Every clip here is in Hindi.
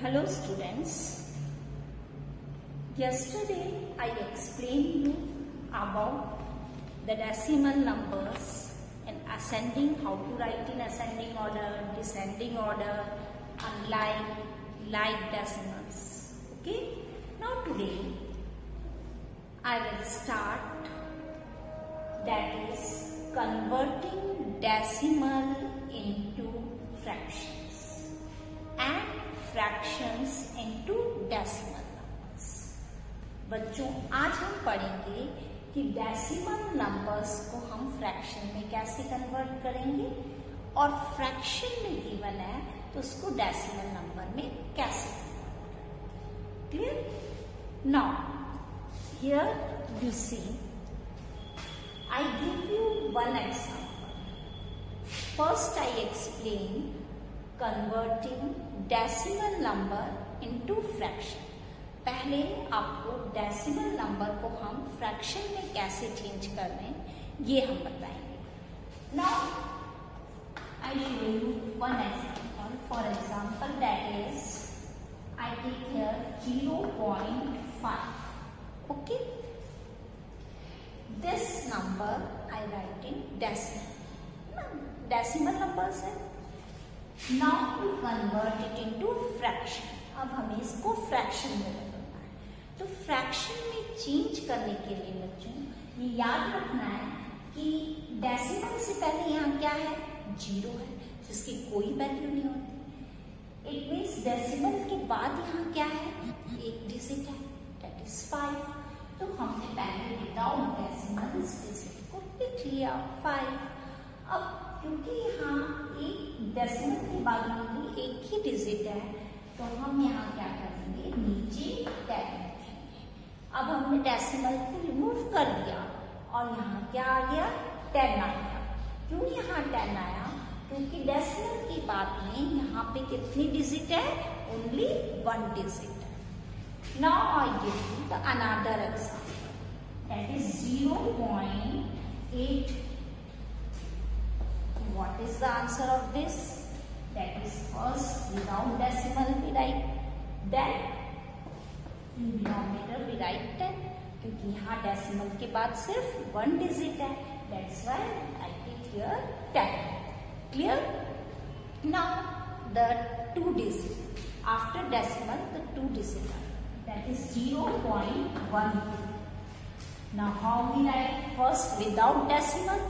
Hello students. Yesterday I explained you about the decimal numbers in ascending, how to write in ascending order, descending order, unlike, like decimals. Okay. Now today I will start that is converting decimal into fractions into decimal numbers बच्चों, आज हम पढ़ेंगे कि डेसिमल नंबर्स को हम फ्रैक्शन में कैसे कन्वर्ट करेंगे और फ्रैक्शन में गिवन है तो उसको डेसिमल नंबर में कैसे clear now here you see I give you one example. First, I explain converting decimal number into fraction पहले आपको डेसिमल नंबर को हम फ्रैक्शन में कैसे चेंज कर दें ये हम बताएँगे। Now I show you one example for example that is I take here zero point five okay this number I write in decimal decimal numbers है. Now we convert it into fraction. अब हमें इसको फ्रैक्शन में बदलना है। तो फ्रैक्शन में चेंज करने के लिए बच्चों, ये याद रखना है कि डेसिमल से पहले यहाँ क्या है? ज़ीरो है, जिसकी कोई वैल्यू नहीं होती। इट मीन्स डेसिमल के बाद यहाँ क्या है? एक डिजिट है दैट इज़ फाइव तो हमने पहले विदाउट डेसिमल डिजिट को लिख लिया फाइव अब क्योंकि यहाँ एक डेसिमल के बाद में एक ही डिजिट है तो हम यहाँ क्या करेंगे नीचे लिखेंगे अब हमने डेसिमल को रिमूव कर दिया और यहाँ क्या आ गया? टेन आ गया। क्यों यहाँ टेन आया? क्योंकि डेसिमल की बात में यहाँ पे कितनी डिजिट है? ओनली वन डिजिट है। Now I give you the another example. That is 0.8. What is the answer of this? That is first without decimal we write. Then denominator we write 10. क्योंकि यहाँ डेसिमल के बाद सिर्फ़ वन डिजिट है that's why I take here 10 clear now the two digit after decimal the two digit that is 0.12. Now how we write? First without decimal,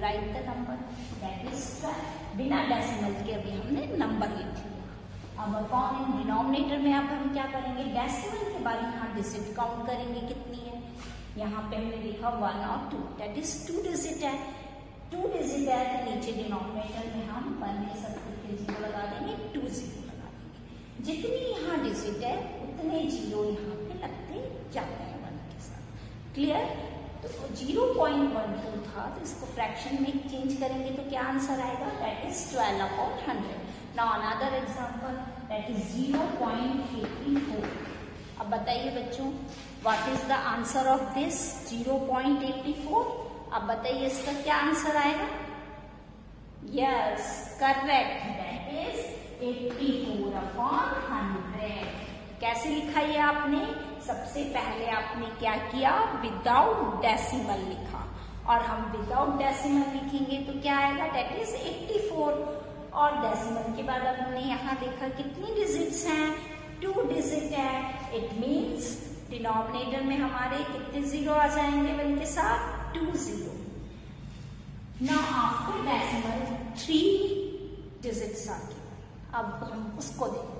write the number. That is 12. बिना डेसिमल के अभी हमने नंबर लिख अब अपॉन इन डिनोमिनेटर में अब हम क्या करेंगे? डेसिमल के बाद यहाँ डिजिट काउंट करेंगे कितनी है। यहाँ पे हमने लिखा वन और two that is two digit है। टू डिजिट है तो नीचे डिनोमिनेटर में हम वन के सब ज़ीरो लगा देंगे टू ज़ीरो लगा देंगे। जितनी यहाँ डिजिट है, उतने ज़ीरो यहाँ पे लगते जाते हैं वन के साथ। क्लियर तो ज़ीरो पॉइंट वन टू था तो इसको फ्रैक्शन में चेंज करेंगे तो क्या आंसर आएगा? That is twelve upon hundred now another example that is zero point eighty four अब बताइए बच्चों what is the answer of this zero point eighty four अब बताइए इसका क्या आंसर आएगा? Yes correct that is eighty four upon hundred कैसे लिखा ये आपने? सबसे पहले आपने क्या किया? विदाउट डेसिमल लिखा। और हम विदाउट डेसिमल लिखेंगे तो क्या आएगा? डेट इज़ 84 और डेसिमल के बाद हमने यहाँ देखा कितनी डिजिट्स हैं? टू डिजिट है। इट मींस डिनोमिनेटर में हमारे कितने ज़ीरो आ जाएँगे वन के साथ? Two zero now after decimal three digits आ गए अब हम उसको देखते हैं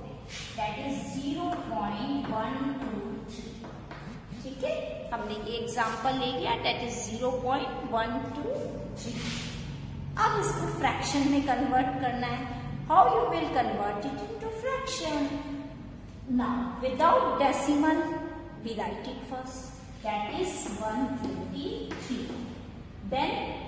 that is zero point one two three ठीक है? हमने ये एग्ज़ाम्पल ले लिया that is zero point one two three अब इसको फ्रैक्शन में कन्वर्ट करना है। How you will convert it into fraction now without decimal we write it first that is one twenty three then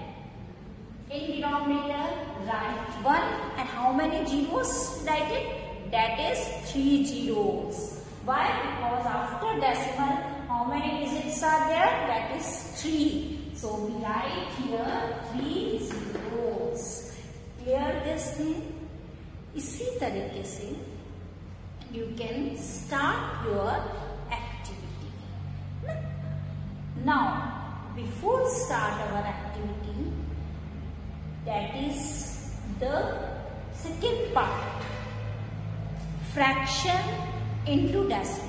in denominator, write 1 and how many zeros? Write it that is 3 zeros why because after decimal how many digits are there that is 3 so we write here 3 zeros clear this thing इसी तरीके से you can start your activity. Now, before start our activity, that is the second part, Fraction into decimal.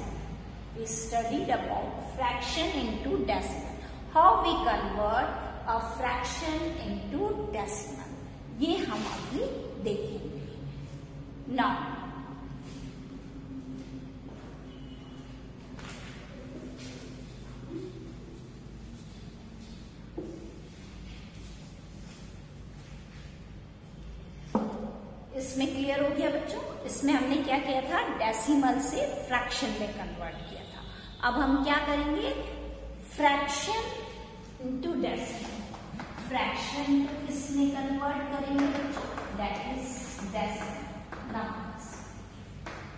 We studied about fraction into decimal. How we convert a fraction into decimal. ये हम अभी देखेंगे. Now, इसमें क्लियर हो गया बच्चों? इसमें हमने क्या किया था? डेसिमल से फ्रैक्शन में कन्वर्ट किया था। अब हम क्या करेंगे? फ्रैक्शन इनटू डेसिमल फ्रैक्शन किसमें कन्वर्ट करेंगे दैट इज़ डेसिमल नंबर्स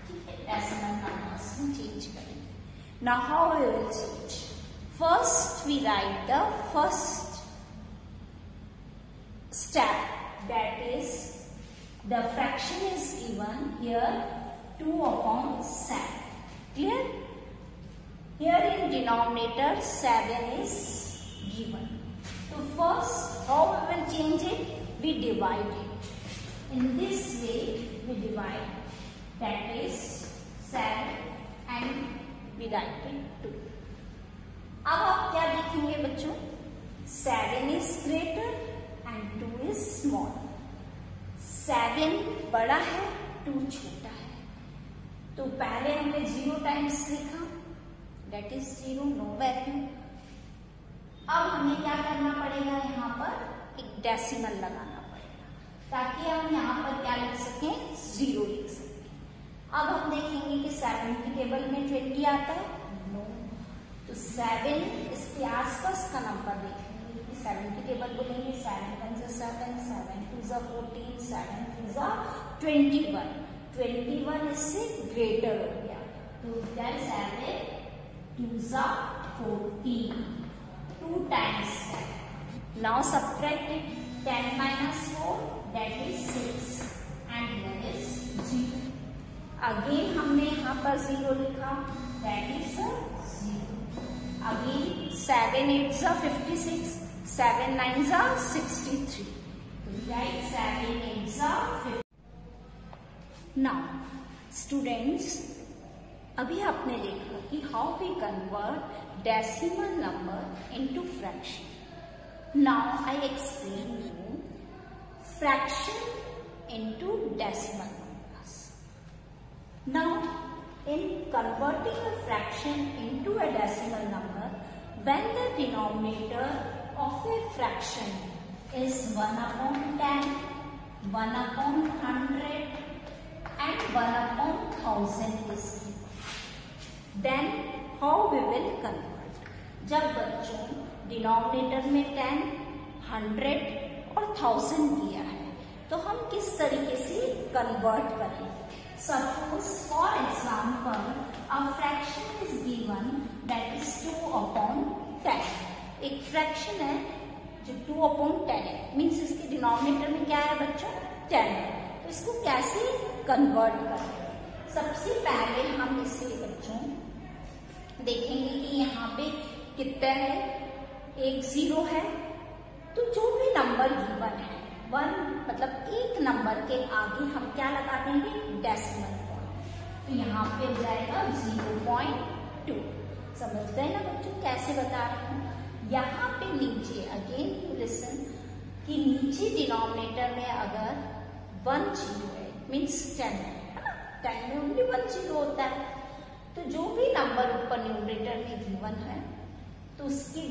ठीक है? डेसिमल नंबर्स में चेंज करेंगे। Now how we will change first we write the first step. That is the fraction is given here 2 upon 7 clear here in denominator 7 is given so first how we will change it we divide it in this way we divide that is 7 and we write it 2 अब आप क्या देखेंगे बच्चों 7 is greater सेवन बड़ा है, टू छोटा है। तो पहले हमने ज़ीरो टाइम्स लिखा that is zero no value अब हमें क्या करना पड़ेगा यहाँ पर? एक डेसिमल लगाना पड़ेगा, ताकि हम यहाँ पर क्या लिख सकें? ज़ीरो लिख सकें। अब हम देखेंगे कि सेवन की टेबल में ट्वेंटी आता है नो तो सेवन इसके आसपास का नंबर देखेंगे। सेवन की टेबल बोलेंगे सेवन वन से seven seven two are fourteen seven two are twenty one twenty one इससे ग्रेटर हो गया तो then seven two are fourteen two times now subtract ten minus four that is six and here is zero again हमने यहाँ पर ज़ीरो लिखा. That is zero again seven eight are fifty six seven nine are sixty three right seven eight are now students अभी आपने देखा कि how we convert decimal number into fraction now I explain you fraction into decimal numbers now in converting a fraction into a decimal number, when the denominator of a fraction is 1 upon 10, 1 upon 100 and 1 upon 1000 is then how we will convert जब बच्चों डिनोमिनेटर में 10, 100 और 1000 दिया है तो हम किस तरीके से कन्वर्ट करेंगे Suppose, for example, a fraction is given that is 2 upon 10. एक फ्रैक्शन है जो टू अपॉन टेन है। मीन्स इसके डिनोमिनेटर में क्या है बच्चों? टेन तो इसको कैसे कन्वर्ट करें? सबसे पहले हम इसे बच्चों देखेंगे कि यहाँ पे कितना है। एक ज़ीरो है। तो जो भी नंबर गिवन है वन मतलब एक नंबर के आगे हम क्या लगा देंगे? डेसिमल पॉइंट तो यहाँ पे जाएगा ज़ीरो पॉइंट टू समझ गए ना बच्चों कैसे बता रहे हैं? यहाँ पे नीचे अगेन यू लिसन कि नीचे डिनोमिनेटर में अगर वन ज़ीरो है मीन्स टेन है टेन में ओनली वन ज़ीरो होता है। तो जो भी नंबर ऊपर न्यूमरेटर में गिवन है तो उसकी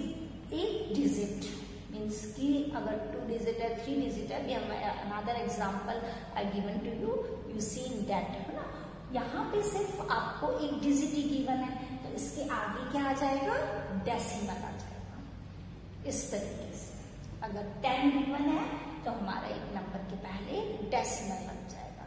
एक डिजिट मीन्स की अगर टू डिजिट है थ्री डिजिट है another example I given to you you see in that है ना? यहाँ पे सिर्फ़ आपको एक डिजिट ही गिवन है तो इसके आगे क्या आ जाएगा? डेसिमल आ जाएगा। इस तरीके से। अगर टेन गिवन है तो हमारा एक नंबर के पहले डेसिमल लग जाएगा।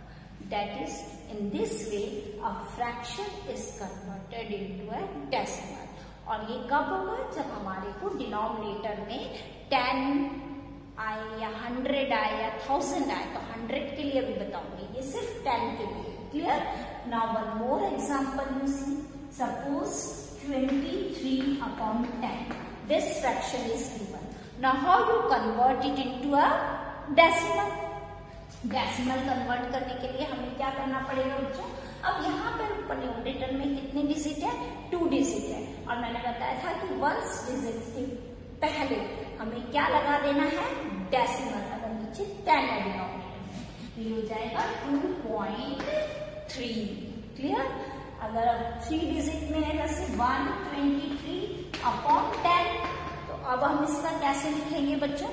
That is in this way a fraction is converted into a decimal और ये कब होगा? जब हमारे को डिनोमिनेटर में टेन आए या हंड्रेड आए या थाउज़ेंड आए तो हंड्रेड के लिए भी बताऊँगी। ये सिर्फ़ टेन के लिए। Clear now one more example you see suppose 23 upon 10 this fraction is given. Now, how you convert it into a decimal? Decimal convert करने के लिए हमें क्या करना पड़ेगा बच्चों? अब यहाँ पर ऊपर न्यूमरेटर में कितने डिजिट है? टू डिजिट है। और मैंने बताया था कि वंस डिजिट के पहले हमें क्या लगा देना है? डेसिमल अगर नीचे टेन है डिनोमिनेटर में हो जाएगा टू पॉइंट थ्री क्लियर अगर थ्री डिजिट में है, जैसे one twenty three upon ten तो अब हम इसका कैसे लिखेंगे बच्चों?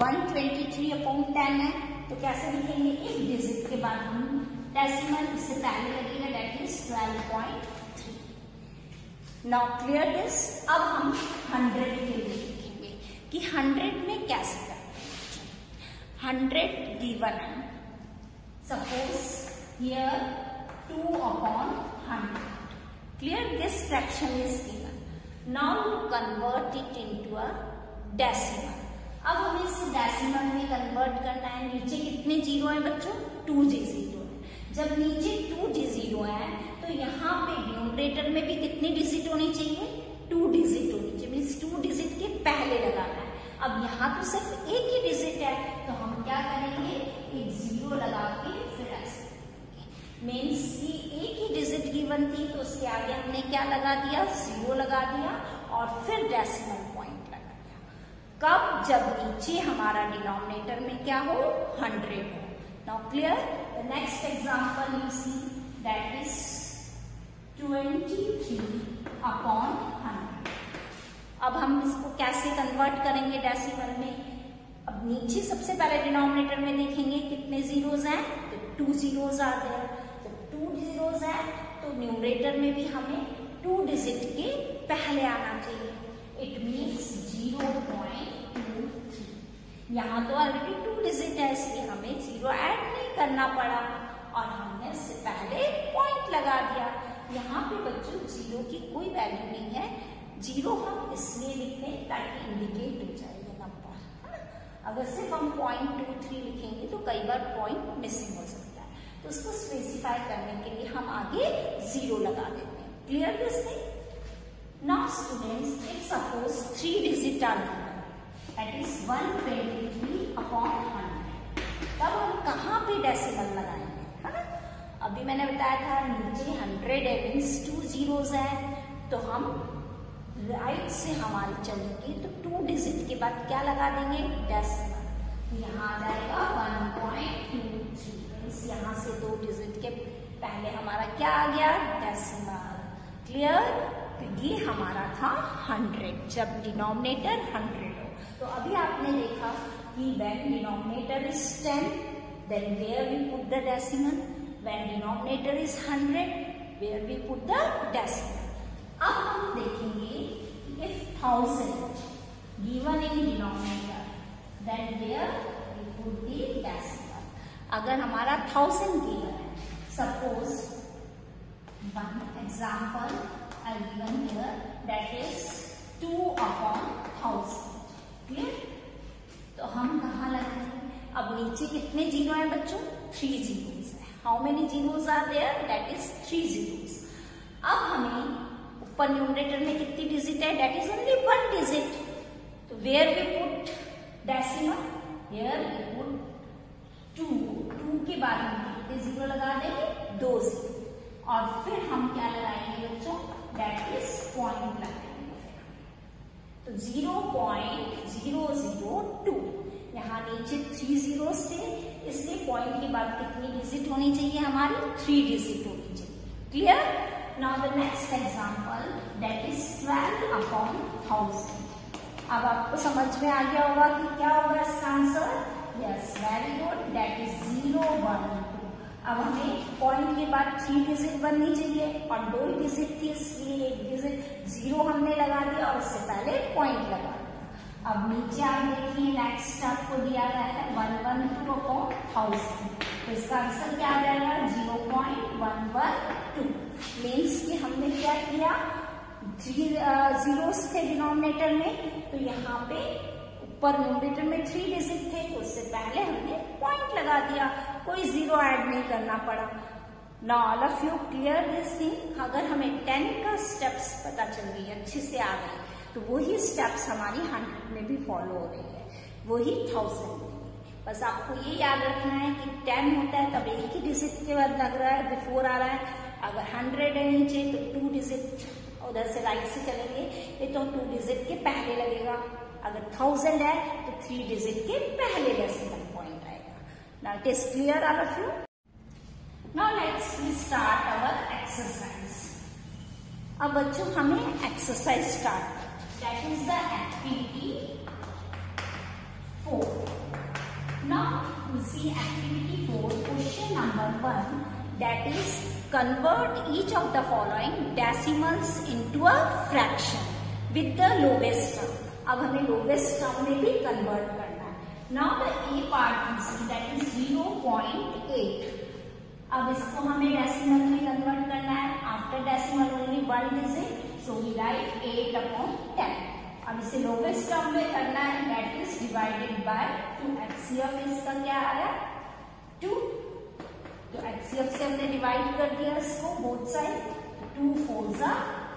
One twenty three upon ten है तो कैसे लिखेंगे? एक डिजिट के बाद हम डेसिमल इससे पहले लगेगा that is twelve point three now clear this अब हम हंड्रेड के लिए लिखेंगे कि हंड्रेड में कैसे करें हंड्रेड गिवन है। Suppose here upon hundred clear this fraction is given now you convert it into a decimal अब हमें इसे डेसिमल में कन्वर्ट करना है। नीचे कितने ज़ीरो है बच्चों? टू जी ज़ीरो है। जब नीचे टू जी ज़ीरो है तो यहाँ पे न्यूमरेटर में भी कितनी डिजिट होनी चाहिए? टू डिजिट होनी चाहिए। मीन्स टू डिजिट के पहले लगाना है। अब यहाँ तो सिर्फ़ एक ही डिजिट है तो हम क्या करेंगे एक ज़ीरो लगा के फिर ऐसे मीन्स की एक ही थी तो उसके आगे हमने क्या लगा दिया? ज़ीरो लगा दिया और फिर डेसिमल पॉइंट लगा दिया। कब? जब नीचे हमारा डिनोमिनेटर में क्या हो? हंड्रेड हो। Now clear the next example you see that is twenty three upon hundred अब हम इसको कैसे कन्वर्ट करेंगे डेसिमल में? अब नीचे सबसे पहले डिनोमिनेटर में देखेंगे कितने जीरोज हैं। तो टू जीरोज आ गए जब टू जीरोज है तो न्यूमरेटर में भी हमें टू डिजिट के पहले आना चाहिए। इट मीन्स ज़ीरो यहाँ तो ऑलरेडी टू डिजिट है, इसलिए हमें ज़ीरो ऐड नहीं करना पड़ा। और हमने इससे पहले पॉइंट लगा दिया। यहाँ पे बच्चों ज़ीरो की कोई वैल्यू नहीं है। ज़ीरो हम इसलिए लिखते हैं ताकि इंडिकेट हो जाए ये नंबर अगर सिर्फ़ हम पॉइंट टू थ्री लिखेंगे तो कई बार पॉइंट मिसिंग हो सकता है। तो उसको स्पेसिफाई करने के लिए हम आगे ज़ीरो लगा देते हैं। Clear this thing Now students, if suppose three digit are given, that is 123 upon 100. तब हम कहाँ पे डेसिमल लगाएँगे? है ना? अभी मैंने बताया था नीचे 100 है मीन्स टू जीरोज है। तो हम राइट से हमारे चलेंगे तो टू डिजिट के बाद क्या लगा देंगे? डेसिमल यहाँ आ जाएगा 1.23 मीन्स यहाँ से दो डिजिट के पहले हमारा क्या आ गया? डेसिमल क्लियर तो ये हमारा था हंड्रेड जब डिनोमिनेटर हंड्रेड हो। तो अभी आपने देखा कि when denominator is ten then where we put the decimal when denominator is hundred where we put the decimal अब हम देखेंगे if thousand given in denominator then where we put the decimal अगर हमारा थाउज़ेंड है suppose one example are given here, that is 2 upon 1000 clear तो हम कहा लगाएँगे अब नीचे कितने ज़ीरो है बच्चों? थ्री जीरोस है। How many zeros are there that is three zeros अब हमें ऊपर न्यूमरेटर में कितनी डिजिट है? That is only one digit तो where we put decimal where we put two two के बाद हम कितने ज़ीरो लगा देंगे, दो ज़ीरो। और फिर हम क्या लगाएँगे बच्चों? दैट इज़ पॉइंट लगाएँगे तो zero point zero zero two यहाँ नीचे थ्री ज़ीरो थे इसलिए पॉइंट के बाद कितनी डिजिट होनी चाहिए हमारी? थ्री डिजिट होनी चाहिए। Clear now the next example that is twelve upon thousand अब आपको समझ में आ गया होगा कि क्या होगा इसका answer yes very good that is zero one अब हमें पॉइंट के बाद थ्री डिजिट बननी चाहिए और दो डिजिट थी इसलिए एक डिजिट ज़ीरो हमने लगा दिया और उससे पहले पॉइंट लगा दिया अब नीचे आप देखिए नेक्स्ट आपको दिया गया है one one two upon thousand तो इसका आंसर क्या आ जाएगा? Zero point one one two means की हमने क्या किया? ज़ीरो थे डिनोमिनेटर में। तो यहाँ पे ऊपर न्यूमरेटर में थ्री डिजिट थे, उससे पहले हमने पॉइंट लगा दिया। कोई ज़ीरो ऐड नहीं करना पड़ा। ना all of you clear this thing अगर हमें टेन का स्टेप्स पता चल गई, अच्छे से आ गए तो वही स्टेप्स हमारी हंड्रेड में भी फॉलो हो रही है। वही थाउज़ेंड बस आपको ये याद रखना है कि टेन होता है, तब एक ही डिजिट के बाद लग रहा है बिफोर आ रहा है। अगर हंड्रेड है नीचे तो टू डिजिट उधर से राइट से चलेंगे। ये तो टू डिजिट के पहले लगेगा। अगर थाउज़ेंड है तो थ्री डिजिट के पहले डेसिमल पॉइंट आएगा। Now it is clear all of you now let's start our exercise अब बच्चों, हमें exercise start that is the activity four now see activity four question number one that is convert each of the following decimals into a fraction with the lowest number अब हमें lowest टर्म में भी convert करना है। The A part you see that is 0.8. अब इसको हमें डेसिमल में कन्वर्ट करना है। After decimal only one digit so we write 8 upon 10 अब इसे लोवेस्ट टर्म में करना है। That is divided by two HCF इसका क्या आया टू तो एचसीएफ से हमने डिवाइड कर दिया इसको। बोथ साइड टू फोर जा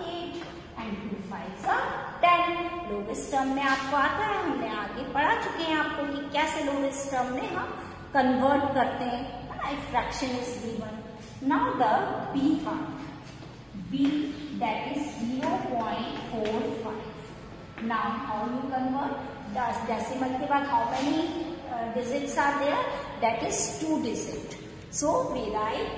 एट एंड टू फाइव जा टेन लोवेस्ट टर्म में आपको आता है हमने आगे पढ़ा चुके हैं आपको कि कैसे लोवेस्ट टर्म में हम कन्वर्ट करते हैं fraction is given now the B part B that is zero point four five Now, how you convert? The decimal के बाद how many uh, are are there? That is two digit. So we write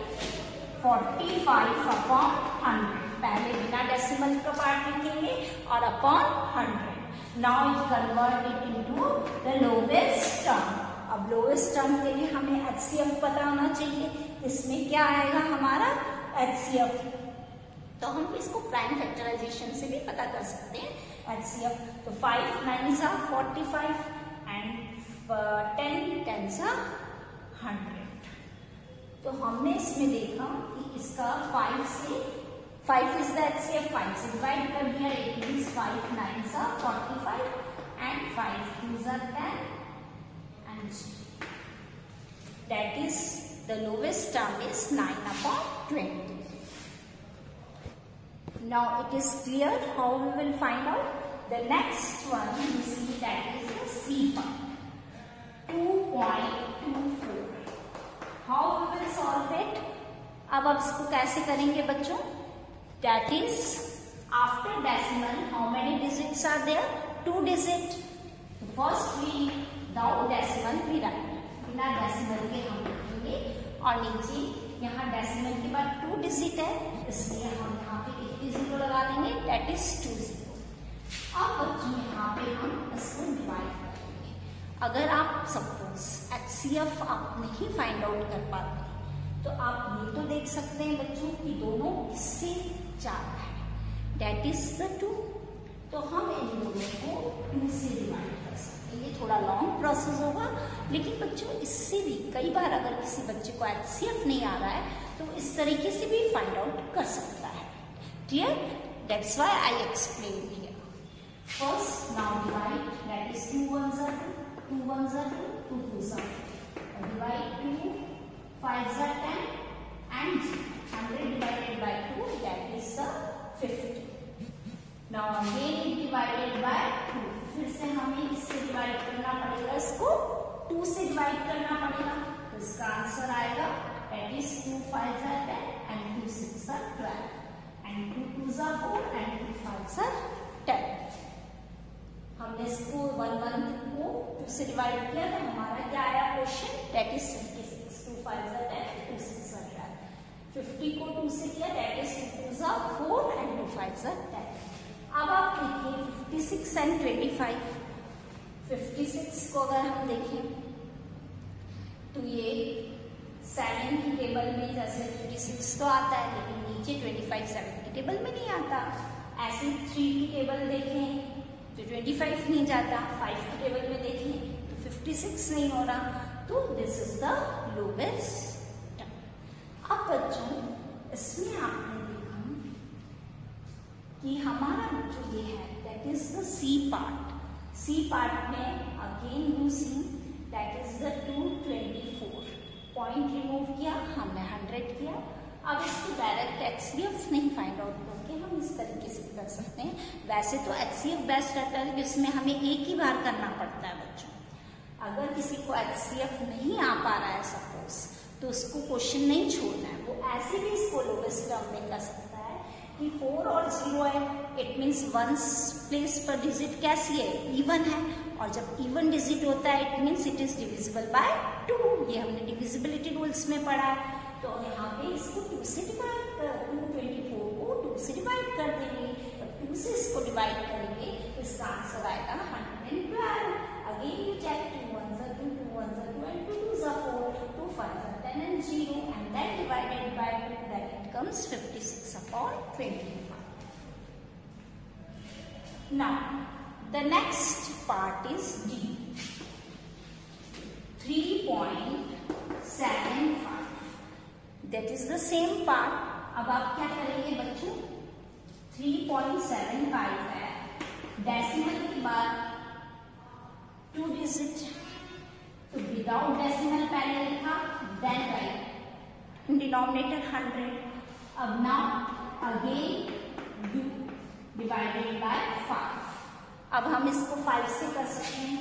45 upon 100. पहले बिना डेसिमल का पार्ट लिखेंगे और upon 100. Now you convert it into the lowest term. अब लोवेस्ट टर्म के लिए हमें एच पता होना चाहिए इसमें क्या आएगा हमारा एच तो हम इसको प्राइम फैक्टराइजेशन से भी पता कर सकते हैं HCF. So 5 nines are 45 and uh, 10 tens are 100. तो हमने इसमें देखा कि इसका फाइव से 5 is the HCF 5 से डिवाइड कर दिया it means 5 nines are 45 and 5 twos are 10 and that is the lowest term is 9 upon 20. Now it is clear how we will find out. The next one you see that is the C part. 2.24. How we will solve it? अब अब इसको कैसे करेंगे बच्चों That is, after decimal, how many digits are there? Two digit. First, we without decimal we write. बिना decimal के हम लिखेंगे, और नीचे यहाँ decimal के बाद two digit है, इसलिए हम यहाँ पे ज़ीरो लगा देंगे डेट इज़ टू ज़ीरो अब बच्चों यहाँ पे हम इसको डिवाइड करेंगे अगर आप सपोज़ एच आप नहीं फाइंड आउट कर पाते तो आप ये तो देख सकते हैं बच्चों कि दोनों किससे चार है डेट इज़ द टू तो हम इन दोनों को टू से डिवाइड कर सकते हैं ये थोड़ा लॉन्ग प्रोसेस होगा लेकिन बच्चों इससे भी कई बार अगर किसी बच्चे को एच सी एफ़ नहीं आ रहा है तो इस तरीके से भी फाइंड आउट कर सकता है clear That's why I explained here. First, now divide. That is 2 ones are 2, 2 ones are 2, 2 twos are 2. Divide 2, 5s are 10 and 100 divided by 2 that is the 50. Now, again, it divided by 2. फिर से हमें इससे डिवाइड करना पड़ेगा इसको 2 से डिवाइड करना पड़ेगा तो इसका आंसर आएगा, that is 2 5s are 10 and 2 6 are 12. and 2 twos are 4 and 2 fives are 10. हमने इसको वन मंथ को टू से डिवाइड किया तो हमारा क्या आया question that is fifty six two five ten fifty को टू से किया दैट इज़ टू जार फोर एंड टू फाइव जार टेन अब आप देखिए fifty six and twenty five fifty six को अगर हम देखें तो ये सेवन की टेबल में जैसे फिफ्टी सिक्स तो आता है, लेकिन नीचे ट्वेंटी फाइव सेवन की टेबल में नहीं आता। ऐसे थ्री की टेबल देखें तो ट्वेंटी फाइव नहीं जाता। फाइव की टेबल में देखें तो फिफ्टी सिक्स नहीं हो रहा। तो दिस इज़ द लोवेस्ट अब बच्चों, इसमें आपने देखा कि हमारा जो ये है that is the C part C part में again you see that is the two twenty four point remove किया, हमने हंड्रेड किया. अब इसको डायरेक्ट एच नहीं फाइंड आउट करके हम इस तरीके से कर सकते हैं. वैसे तो एच बेस्ट रहता है जिसमें हमें एक ही बार करना पड़ता है बच्चों. अगर किसी को एच नहीं आ पा रहा है सपोज़ तो उसको क्वेश्चन नहीं छोड़ना है। वो ऐसे भी इसको लोवेस्ट टर्म में कर सकता है कि फोर और ज़ीरो है इट मीन्स वन प्लेस पर डिजिट कैसी है? इवन है। और जब इवन डिजिट होता है it means it is divisible by two ये हमने डिविजिबिलिटी रूल्स में पढ़ा है। तो यहाँ पे इसको टू से डिवाइड कर टू ट्वेंटी फोर को टू से डिवाइड कर देंगे। टू से इसको डिवाइड करेंगे तो इसका आंसर आएगा hundred and twelve again you check two one ज़ा टू वन ज़ा टू एंड टू टू ज़ा four two five and then divided by two that it comes fifty six upon twenty five Now, the next part is D. 3.75 that is the same part अब आप क्या करेंगे बच्चों? 3.75 है। डेसिमल के बाद टू डिजिट तो विदाउट डेसिमल पहले लिखा। देन राइट डिनोमिनेटर हंड्रेड अब now again you divided by five अब हम इसको फाइव से कर सकते हैं,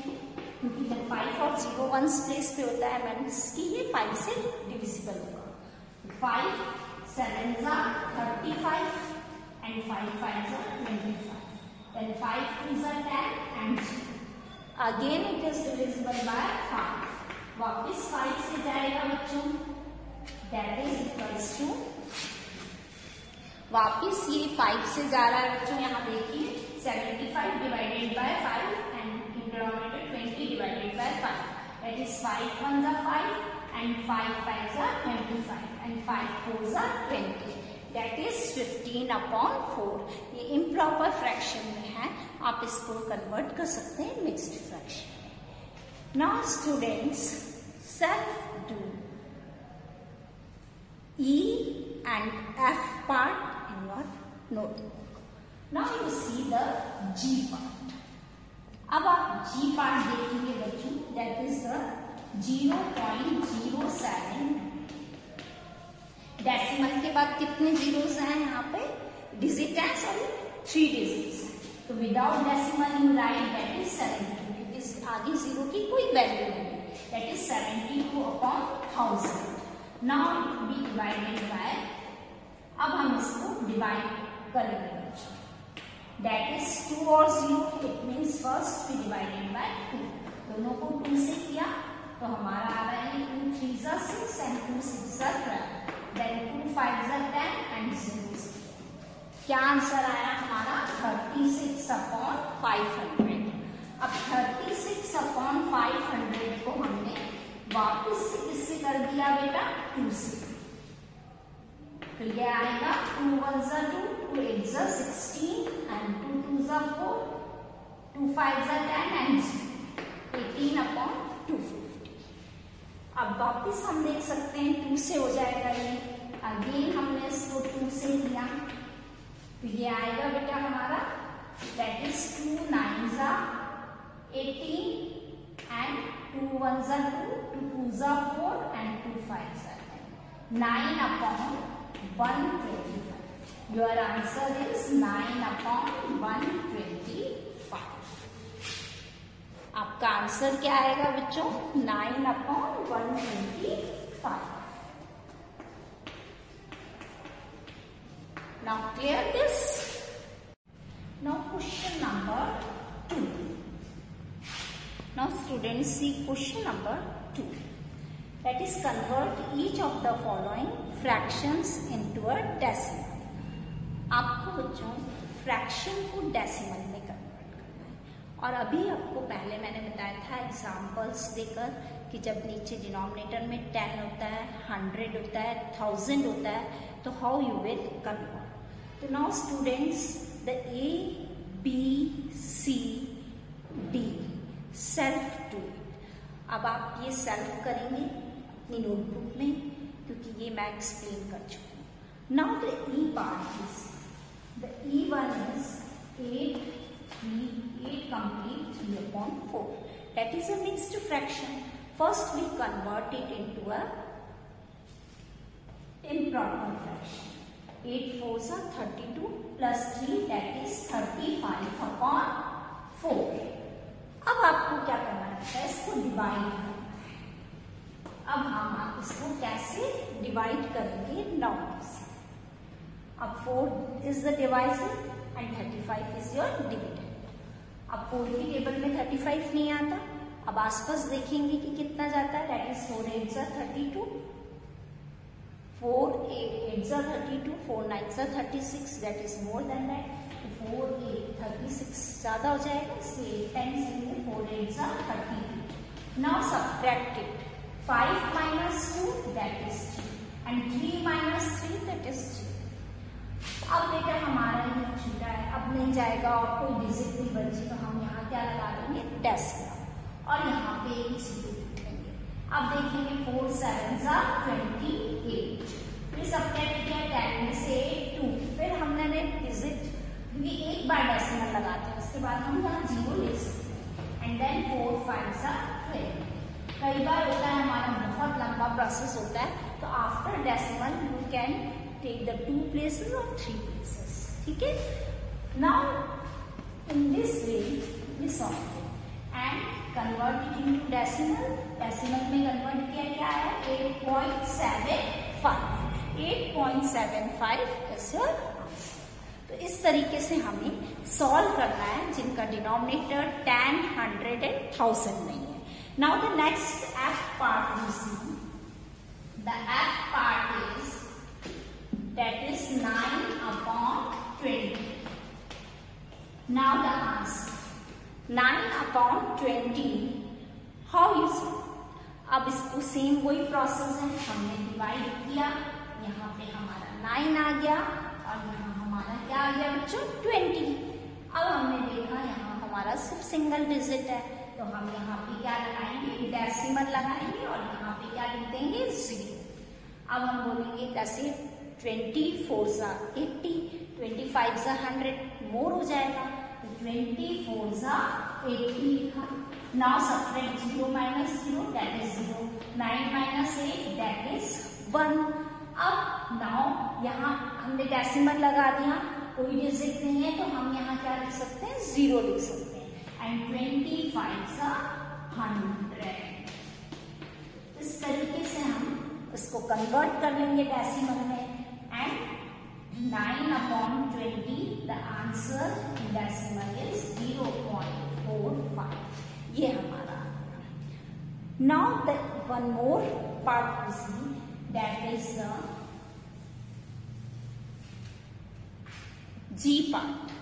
क्योंकि जब फाइव और ज़ीरो वन प्लेस पे होता है मैम इसकी ये फाइव से डिविजिबल होगा 5 sevens are 35 and 5 fives are 25. Then 5 threes are 10 and 0. Again, it is divisible by 5. वापिस फाइव से जाएगा बच्चों डेट इज़ इक्वल्स टू वापिस ये फाइव से जा रहा है बच्चों, यहाँ देखिए seventy five divided by five and denominator twenty divided by five that is five one जा फाइव एंड फाइव फाइव जा twenty five and five four जा twenty that is fifteen upon four ये इम्प्रॉपर फ्रैक्शन में है। आप इसको कन्वर्ट कर सकते हैं mixed fraction now students self do E and F part in your notebook now you see the G part अब आप G part देखेंगे बच्चों that is the 0.07 डेसिमल के बाद कितने जीरोस हैं यहाँ पे डिजिट है सॉरी थ्री डिजिट्स तो without decimal you write that is इस आगे ज़ीरो की कोई वैल्यू नहीं। That is seventy two upon thousand now B divided by अब हम इसको डिवाइड करेंगे। दैट इज़ टू और zero it means first B divided by two दोनों को टू से किया तो हमारा आ रहा है टू थ्री ज़ा सिक्स एंड टू सिक्स ज़ा ट्वेल्व then 2 5 are 10 and 0 क्या आंसर आया हमारा? 36 अपॉन 500 अब 36 अपॉन 500 को हमने वापस से किससे कर दिया बेटा? 2 से तो ये आएगा 2 वन जा 2 2 8 जा 16 एंड 2 2 जा 4 2 5 जा 10 एंड 18 अपॉन 250 अब वापिस हम देख सकते हैं टू से हो जाएगा ये। अगेन हमने इसको टू से लिया तो ये आएगा बेटा हमारा। दैट इज़ टू नाइन जा एटीन एंड टू वन जा टू टू टू जा फोर एंड टू फाइव जा nine upon one twenty five your answer is nine upon one twenty five आपका आंसर क्या आएगा बच्चों? Nine upon one twenty five Now clear this. Now question number 2. Now students see question number 2. That is, convert each of the following fractions into a decimal. आपको बच्चों फ्रैक्शन को डेसिमल में और अभी आपको पहले मैंने बताया था एग्जाम्पल्स देकर कि जब नीचे डिनोमिनेटर में टेन होता है हंड्रेड होता है थाउज़ेंड होता है तो हाउ यू विल कन्वर्ट तो now students the A B C D self to it अब आप ये सेल्फ करेंगे अपनी नोटबुक में, क्योंकि ये मैं एक्सप्लेन कर चुकी हूँ। Now the E part is the E one is eight three eight complete three upon four that is mixed fraction first we convert it into a improper fraction eight four सा thirty two plus three that is thirty five upon four अब आपको क्या करना है? इसको डिवाइड अब हम आप इसको कैसे डिवाइड करेंगे? से अब four is the divisor and 35 is your dividend अब 4 की टेबल में 35 नहीं आता। अब आसपास देखेंगे कि कितना जाता है। दैट इज़ फोर एट सा थर्टी टू फोर एट सा थर्टी टू फोर नाइन सा thirty six that is more than that four eight thirty six ज़्यादा हो जाएगा इसलिए टेन से फोर एट सा thirty now subtracted five minus two that is three and three minus three that is three अब बेटा हमारा ये छूटा है। अब नहीं जाएगा और कोई डिजिट नहीं बची तो हम यहाँ क्या लगा देंगे? डेसिमल और यहाँ पे एक ज़ीरो लिख देंगे अब देखेंगे फोर सेवन सा ट्वेंटी एट फिर सब्ट्रैक्ट किया टेन से टू फिर हमने डिजिट क्योंकि एक बार डेसिमल लगाते हैं, उसके बाद हम यहाँ ज़ीरो ले सकते हैं। एंड देन फोर फाइव सा ट्वेल्व कई बार होता है, हमारा बहुत लंबा प्रोसेस होता है तो after decimal you can take the two places और थ्री प्लेसेस ठीक है? Now in this way we solve and convert it into decimal decimal में कन्वर्ट किया क्या है? 8.75 8.75 इज़ योर तो इस तरीके से हमें सॉल्व करना है, जिनका denominator ten hundred and thousand नहीं है now the next F part we see the F part is that is 9 upon 20. Now the answer. 9 upon 20. How you see? अब इसको सेम वही प्रोसेस है, हमने डिवाइड किया, यहाँ पे हमारा नाइन आ गया, और यहाँ हमारा क्या आ गया बच्चों? 20. अब हमने देखा यहाँ हमारा सिर्फ़ सिंगल डिजिट है। तो हम यहाँ पे क्या लगाएँगे? डेसिमल लगाएँगे और यहाँ पे क्या लिख देंगे? ज़ीरो अब हम बोलेंगे कैसे ट्वेंटी फोर ज़ा एट्टी ट्वेंटी फाइव ज़ा हंड्रेड मोर हो जाएगा। तो ट्वेंटी फोर ज़ा एट्टी लिखा now subtract zero minus zero that is zero nine minus eight that is one अब नाउ यहाँ हमने डेसिमल लगा दिया। कोई डिजिट नहीं है तो हम यहाँ क्या लिख सकते हैं? ज़ीरो लिख सकते हैं। एंड ट्वेंटी फाइव ज़ा हंड्रेड इस तरीके से हम इसको कन्वर्ट कर लेंगे डेसिमल में। And 9 upon 20 the answer in decimal is 0.45 ये हमारा now the one more part we is that is part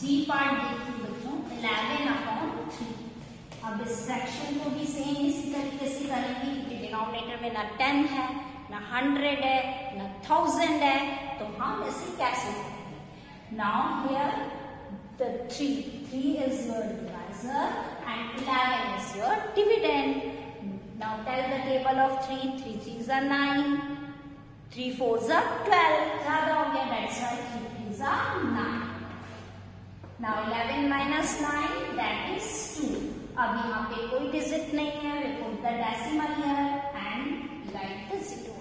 G part देखिए बच्चों 11 upon 3 अब इस फ्रैक्शन को भी सेम इसी तरीके से करेंगे, क्योंकि डिनोमिनेटर में ना टेन है, ना हंड्रेड है, ना थाउज़ेंड है तो हम इसे कैसे करेंगे? Now here the three three is your divisor and eleven is your dividend now tell the table of three three three ज़ा नाइन थ्री फोर ज़ा ट्वेल्व ज़्यादा हो गया वाई थ्री ज़ा nine now eleven minus nine that is two अब यहाँ पे कोई डिजिट नहीं है we put the decimal here and write the zero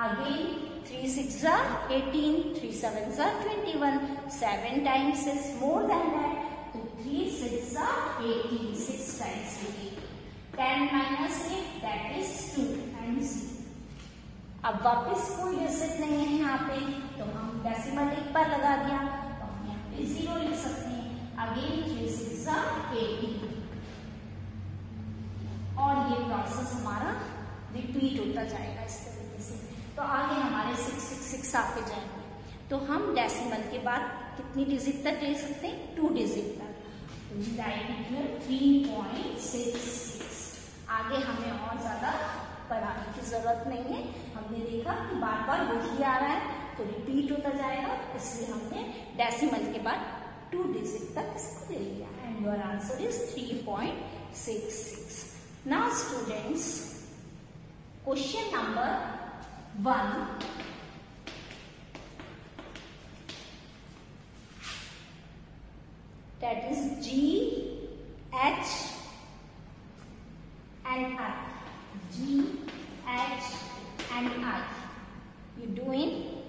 Again, 3 6 are 18, 3 7 are 21. 7 times is more than that. So 3 6 are 18. 6 times 8. 10 minus 8 that is 2 and 0. अब वापस कोई डिजिट नहीं है यहाँ पे तो हम डेसिमल एक बार लगा दिया तो हम यहाँ पे ज़ीरो लिख सकते हैं। अगेन और ये प्रोसेस हमारा रिपीट होता जाएगा इस तरीके से। तो आगे हमारे सिक्स सिक्स सिक्स आते जाएँगे। तो हम डेसिमल के बाद कितनी डिजिट तक ले सकते हैं? टू डिजिट तक। थ्री पॉइंट सिक्स सिक्स आगे हमें और ज़्यादा पढ़ाने की ज़रूरत नहीं है। हमने देखा कि बार बार वही आ रहा है तो रिपीट होता जाएगा। इसलिए हमने डेसिमल के बाद टू डिजिट तक इसको ले लिया and your answer is three point six six now students question number one that is G, H and I. H and I.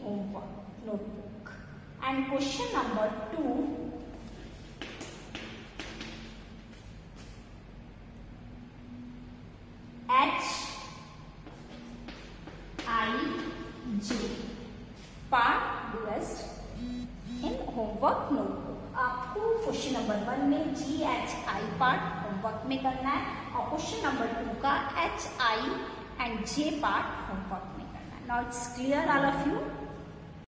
homework notebook. And question number two. H I J part rest in homework notebook. आपको क्वेश्चन नंबर वन में G H I part homework में करना है और क्वेश्चन नंबर टू का H I and J part homework में करना now it's clear all of you